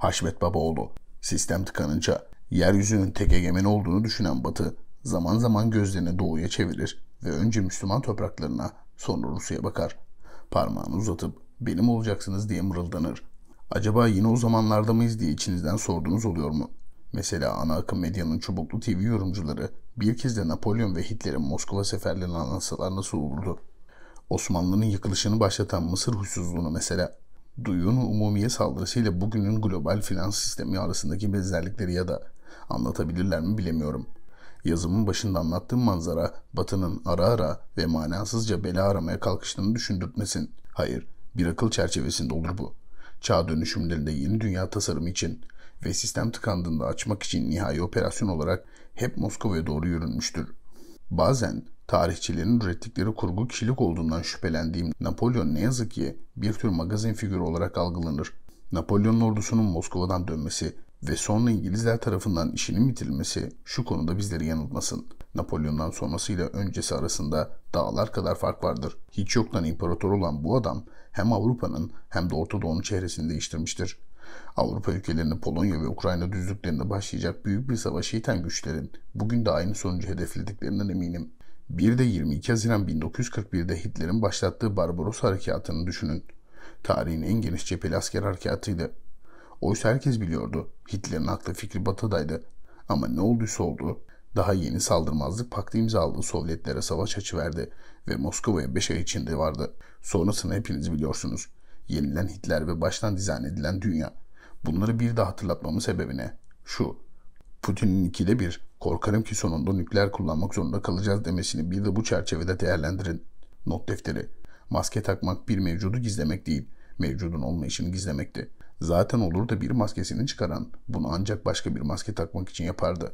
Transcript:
Haşmet Babaoğlu. Sistem tıkanınca yeryüzünün tek egemen olduğunu düşünen Batı zaman zaman gözlerini doğuya çevirir ve önce Müslüman topraklarına sonra Rusya'ya bakar. Parmağını uzatıp benim olacaksınız diye mırıldanır. Acaba yine o zamanlarda mıyız diye içinizden sorduğunuz oluyor mu? Mesela ana akım medyanın çubuklu TV yorumcuları bir kez de Napolyon ve Hitler'in Moskova seferlerini anlatsalar nasıl olurdu? Osmanlı'nın yıkılışını başlatan Mısır huysuzluğunu mesela duyun umumiye saldırısıyla bugünün global finans sistemi arasındaki benzerlikleri ya da anlatabilirler mi bilemiyorum. Yazımın başında anlattığım manzara Batı'nın ara ara ve manasızca bela aramaya kalkıştığını düşündürtmesin. Hayır, bir akıl çerçevesinde olur bu. Çağ dönüşümlerinde yeni dünya tasarımı için ve sistem tıkandığında açmak için nihai operasyon olarak hep Moskova'ya doğru yürünmüştür. Bazen tarihçilerin ürettikleri kurgu kişilik olduğundan şüphelendiğim Napolyon ne yazık ki bir tür magazin figürü olarak algılanır. Napolyon'un ordusunun Moskova'dan dönmesi ve sonra İngilizler tarafından işinin bitirilmesi şu konuda bizleri yanıltmasın. Napolyon'dan sonrasıyla öncesi arasında dağlar kadar fark vardır. Hiç yoktan imparator olan bu adam hem Avrupa'nın hem de Orta Doğu'nun çehresini değiştirmiştir. Avrupa ülkelerinin Polonya ve Ukrayna düzlüklerinde başlayacak büyük bir savaşı iten güçlerin bugün de aynı sonucu hedeflediklerinden eminim. Bir de 22 Haziran 1941'de Hitler'in başlattığı Barbaros Harekatı'nı düşünün. Tarihin en geniş cepheli asker harekatıydı. Oysa herkes biliyordu. Hitler'in aklı fikri batıdaydı. Ama ne olduysa oldu. Daha yeni saldırmazlık paktı imzaladığı Sovyetlere savaş açıverdi ve Moskova'ya 5 ay içinde vardı. Sonrasını hepiniz biliyorsunuz. Yenilen Hitler ve baştan dizayn edilen dünya. Bunları bir daha hatırlatmamın sebebi ne? Şu. Putin'in ikide bir korkarım ki sonunda nükleer kullanmak zorunda kalacağız demesini bir de bu çerçevede değerlendirin. Not defteri. Maske takmak bir mevcudu gizlemek değil, mevcudun olmayışını gizlemekti. Zaten olur da bir maskesini çıkaran bunu ancak başka bir maske takmak için yapardı.